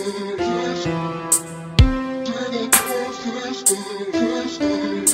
to the just, just, just, just, just, just.